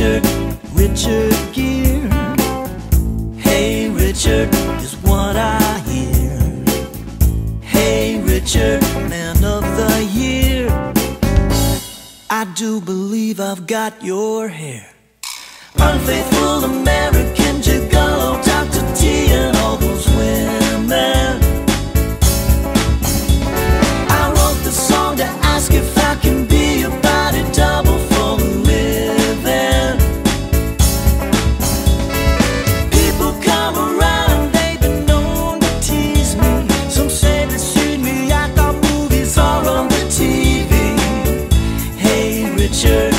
Richard, Richard Gere. Hey, Richard, is what I hear. Hey, Richard, man of the year. I do believe I've got your hair. Unfaithful American. Richard,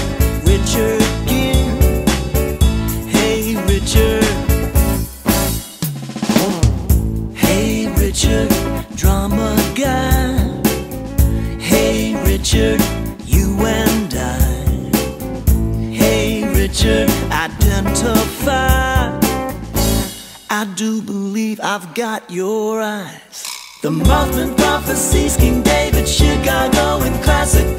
Hey, Richard. Hey, Richard, drama guy. Hey, Richard, you and I. Hey, Richard, identify. I do believe I've got your eyes. The Mothman prophecies, King David, Chicago, and classic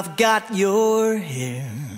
I've got your hair.